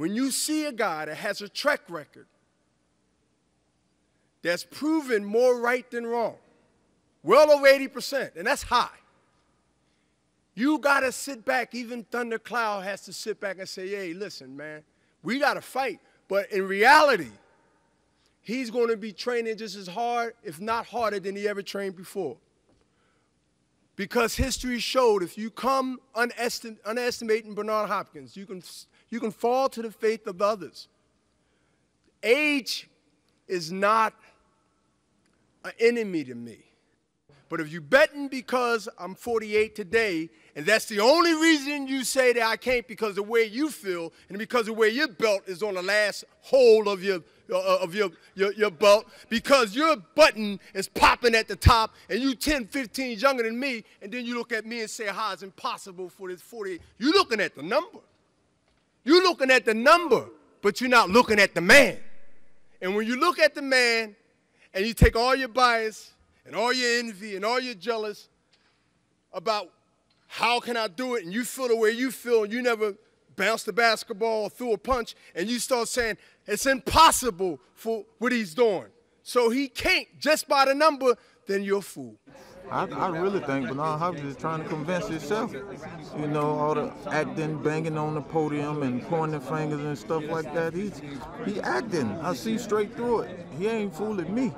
when you see a guy that has a track record that's proven more right than wrong, well over 80%, and that's high. You got to sit back, even Thundercloud has to sit back and say, hey, listen, man, we got to fight. But in reality, he's going to be training just as hard, if not harder, than he ever trained before. Because history showed if you come unestim- underestimating Bernard Hopkins, you can, you can fall to the faith of others. Age is not an enemy to me. But if you're betting because I'm 48 today, and that's the only reason you say that I can't because of the way you feel and because the way your belt is on the last hole of your uh, of your, your, your belt, because your button is popping at the top and you're 10, 15 younger than me, and then you look at me and say, how it's impossible for this 48. You're looking at the number. You're looking at the number, but you're not looking at the man. And when you look at the man and you take all your bias and all your envy and all your jealous about how can I do it, and you feel the way you feel, and you never bounced the basketball or threw a punch, and you start saying it's impossible for what he's doing. So he can't just by the number, then you're a fool. I, I really think Bernard Hopkins is trying to convince himself. You know, all the acting, banging on the podium and pointing fingers and stuff like that. He's he acting. I see straight through it. He ain't fooling me.